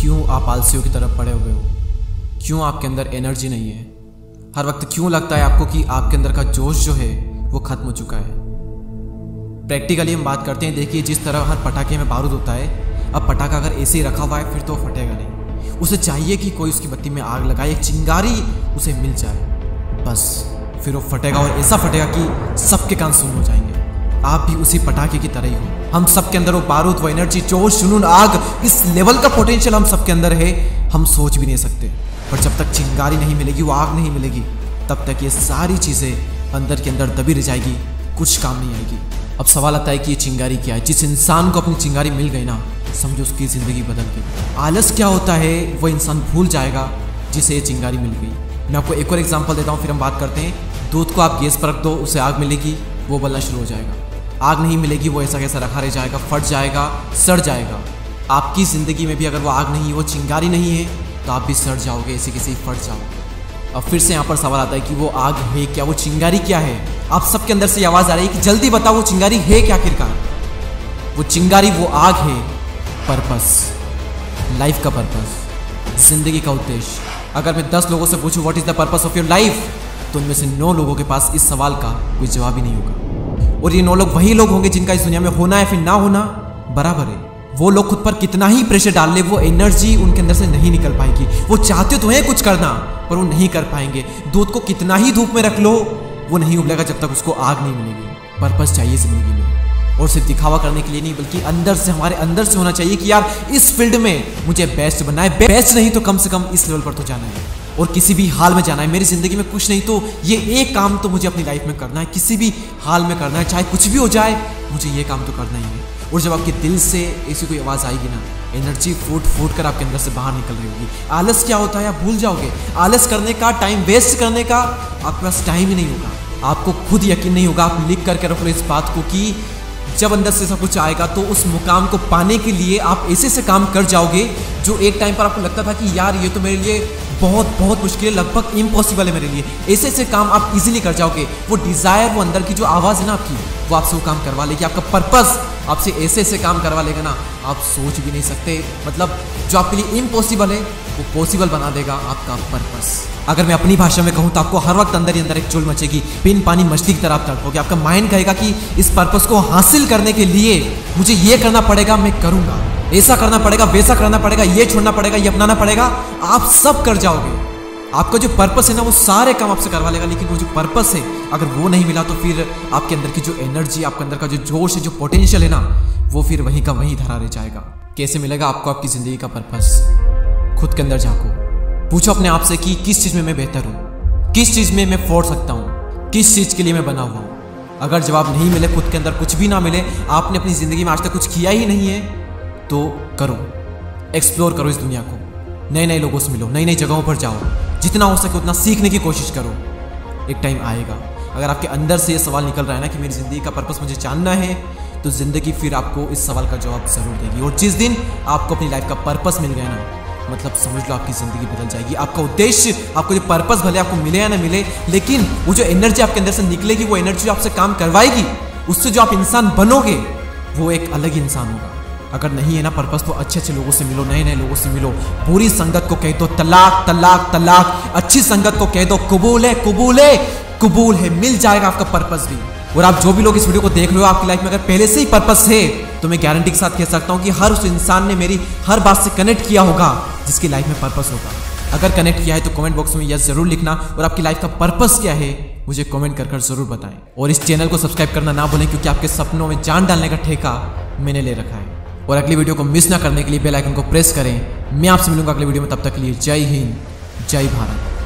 क्यों आप आलसियों की तरफ़ पड़े हुए हो? क्यों आपके अंदर एनर्जी नहीं है? हर वक्त क्यों लगता है आपको कि आपके अंदर का जोश जो है, वो खत्म हो चुका है? प्रैक्टिकली हम बात करते हैं, देखिए जिस तरह हर पटाखे में बारूद होता है, अब पटाखा अगर ऐसे ही रखा हुआ है, फिर तो फटेगा नहीं। उसे चाहिए कि कोई उसकी बत्ती में आग लगाए, एक चिंगारी उसे मिल जाए। बस, फिर वो फटेगा और ऐसा फटेगा कि सबके कान सुन हो जाएँगे। आप भी उसी पटाखे की तरह ही हो। हम सबके अंदर वो बारूद, वो एनर्जी जोश जुनून, आग, इस लेवल का पोटेंशियल हम सबके अंदर है, हम सोच भी नहीं सकते। पर जब तक चिंगारी नहीं मिलेगी, वो आग नहीं मिलेगी, तब तक ये सारी चीज़ें अंदर के अंदर दबी रह जाएगी, कुछ काम नहीं आएगी। अब सवाल आता है कि ये चिंगारी क्या है? जिस इंसान को अपनी चिंगारी मिल गई ना, समझो उसकी ज़िंदगी बदल गई। आलस क्या होता है? वो इंसान भूल जाएगा जिसे ये चिंगारी मिल गई। मैं आपको एक और एग्ज़ाम्पल देता हूँ, फिर हम बात करते हैं। दूध को आप गैस पर रख दो, उसे आग मिलेगी, वो बलना शुरू हो जाएगा। आग नहीं मिलेगी, वो ऐसा कैसा रखा रह जाएगा, फट जाएगा, सड़ जाएगा। आपकी ज़िंदगी में भी अगर वो आग नहीं, वो चिंगारी नहीं है तो आप भी सड़ जाओगे, ऐसे किसी फट जाओगे। अब फिर से यहाँ पर सवाल आता है कि वो आग है क्या, वो चिंगारी क्या है? आप सबके अंदर से आवाज़ आ रही है कि जल्दी बताओ, वो चिंगारी है क्या आखिरकार? वो चिंगारी, वो आग है पर्पस, लाइफ का पर्पस, ज़िंदगी का उद्देश्य। अगर मैं दस लोगों से पूछूँ what is the purpose of your life तो उनमें से नौ लोगों के पास इस सवाल का कोई जवाब ही नहीं होगा। और ये नौ लोग वही लोग होंगे जिनका इस दुनिया में होना है, फिर ना होना, बराबर है। वो लोग खुद पर कितना ही प्रेशर डाल ले, वो एनर्जी उनके अंदर से नहीं निकल पाएगी। वो चाहते तो हैं कुछ करना, पर वो नहीं कर पाएँगे। दूध को कितना ही धूप में रख लो, वो नहीं उबलेगा जब तक उसको आग नहीं मिलेगी। पर्पस चाहिए ज़िंदगी में। और सिर्फ़ दिखावा करने के लिए नहीं, बल्कि अंदर से, हमारे अंदर से होना चाहिए कि यार, इस फ़ील्ड में मुझे बेस्ट बनना है। बेस्ट नहीं तो कम से कम इस लेवल पर तो जाना है। और किसी भी हाल में जाना है। मेरी ज़िंदगी में कुछ नहीं तो ये एक काम तो मुझे अपनी लाइफ में करना है। किसी भी हाल में करना है, चाहे कुछ भी हो जाए, मुझे ये काम तो करना ही है। और जब आपके दिल से ऐसी कोई आवाज़ आएगी ना एनर्जी फूट फूट कर आपके अंदर से बाहर निकल रही होगी। आलस क्या होता है, आप भूल जाओगे। आलस करने का टाइम वेस्ट करने का, आपके पास टाइम ही नहीं होगा। आपको खुद यकीन नहीं होगा, आप लिख करके रखो इस बात को कि जब अंदर से सब कुछ आएगा तो उस मुकाम को पाने के लिए आप ऐसे ऐसे काम कर जाओगे, जो एक टाइम पर आपको लगता था कि यार, ये तो मेरे लिए बहुत बहुत मुश्किल है लगभग इम्पॉसिबल है मेरे लिए। ऐसे ऐसे काम आप इजीली कर जाओगे। वो डिज़ायर वो अंदर की जो आवाज़ है ना आपकी, वो आपसे वो काम करवा लेगी। आपका पर्पज़ आपसे ऐसे ऐसे काम करवा लेगा ना। आप सोच भी नहीं सकते। मतलब जो आपके लिए इम्पॉसिबल है वो पॉसिबल बना देगा आपका पर्पस अगर मैं अपनी भाषा में कहूँ तो आपको हर वक्त अंदर ही अंदर एक चुल मचेगी। पिन पानी मछली की तरह आप तड़पोगे। आपका माइंड कहेगा कि इस पर्पस को हासिल करने के लिए मुझे ये करना पड़ेगा, मैं करूँगा। ऐसा करना पड़ेगा, वैसा करना पड़ेगा, ये छोड़ना पड़ेगा, ये अपनाना पड़ेगा। आप सब कर जाओगे। आपका जो पर्पस है ना, वो सारे काम आपसे करवा लेगा, लेकिन वो जो पर्पस है, अगर वो नहीं मिला तो फिर आपके अंदर की जो एनर्जी आपके अंदर का जो जोश है, जो पोटेंशियल है ना, वो फिर वहीं का वहीं धरा रह जाएगा। कैसे मिलेगा आपको आपकी ज़िंदगी का पर्पस खुद के अंदर झाँको। पूछो अपने आप से कि किस चीज़ में मैं बेहतर हूँ? किस चीज़ में मैं फोड़ सकता हूँ? किस चीज़ के लिए मैं बना हुआ हूँ? अगर जवाब नहीं मिले, खुद के अंदर कुछ भी ना मिले, आपने अपनी ज़िंदगी में आज तक कुछ किया ही नहीं है तो करो। एक्सप्लोर करो इस दुनिया को। नए नए लोगों से मिलो नई नई जगहों पर जाओ। जितना हो सके उतना सीखने की कोशिश करो। एक टाइम आएगा। अगर आपके अंदर से ये सवाल निकल रहा है ना कि मेरी ज़िंदगी का पर्पस मुझे जानना है तो ज़िंदगी फिर आपको इस सवाल का जवाब ज़रूर देगी। और जिस दिन आपको अपनी लाइफ का पर्पस मिल गया ना मतलब समझ लो आपकी ज़िंदगी बदल जाएगी। आपका उद्देश्य, आपको जो पर्पस भले आपको मिले या ना मिले, लेकिन वो जो एनर्जी आपके अंदर से निकलेगी, वो एनर्जी आपसे काम करवाएगी, उससे जो आप इंसान बनोगे, वो एक अलग इंसान होगा। अगर नहीं है ना पर्पस तो अच्छे अच्छे लोगों से मिलो नए नए लोगों से मिलो। बुरी संगत को कह दो तलाक तलाक तलाक। अच्छी संगत को कह दो कबूल है कबूल है कबूल है। मिल जाएगा आपका पर्पस भी। और आप जो भी लोग इस वीडियो को देख रहे हो आपकी लाइफ में, अगर पहले से ही पर्पस है तो मैं गारंटी के साथ कह सकता हूँ कि हर उस इंसान ने मेरी हर बात से कनेक्ट किया होगा। जिसकी लाइफ में पर्पस होगा। अगर कनेक्ट किया है तो कमेंट बॉक्स में यस ज़रूर लिखना और आपकी लाइफ का पर्पस क्या है, मुझे कमेंट कर कर ज़रूर बताएँ। और इस चैनल को सब्सक्राइब करना ना भूलें क्योंकि आपके सपनों में जान डालने का ठेका मैंने ले रखा है। और अगली वीडियो को मिस ना करने के लिए बेल आइकन को प्रेस करें। मैं आपसे मिलूँगा अगली वीडियो में, तब तक के लिए जय हिंद, जय भारत।